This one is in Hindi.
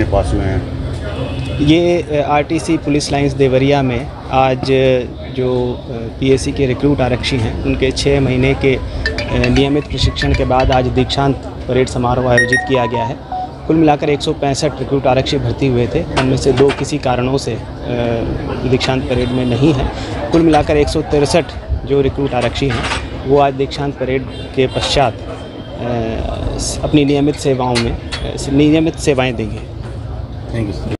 कितने पास हुए हैं? ये आरटीसी पुलिस लाइंस देवरिया में आज जो पीएससी के रिक्रूट आरक्षी हैं, उनके छः महीने के नियमित प्रशिक्षण के बाद आज दीक्षांत परेड समारोह आयोजित किया गया है। कुल मिलाकर एक सौ पैंसठ रिक्रूट आरक्षी भर्ती हुए थे। उनमें से दो किसी कारणों से दीक्षांत परेड में नहीं हैं। कुल मिलाकर एक जो रिक्रूट आरक्षी हैं, वो आज दीक्षांत परेड के पश्चात अपनी नियमित सेवाओं में नियमित सेवाएँ देंगे। Thank you